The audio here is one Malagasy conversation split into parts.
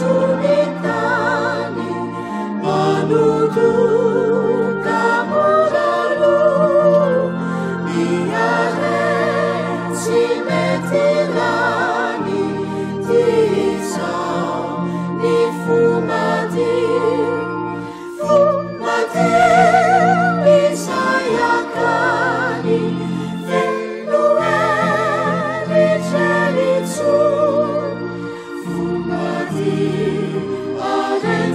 Subitar.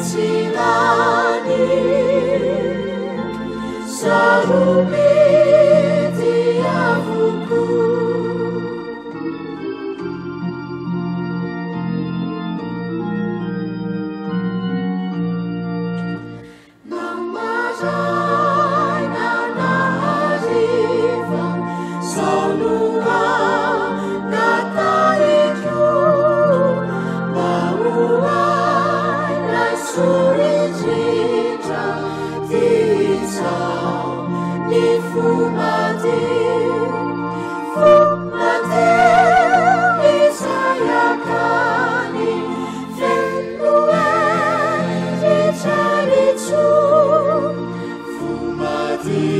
心 ل 你 سر 命 see.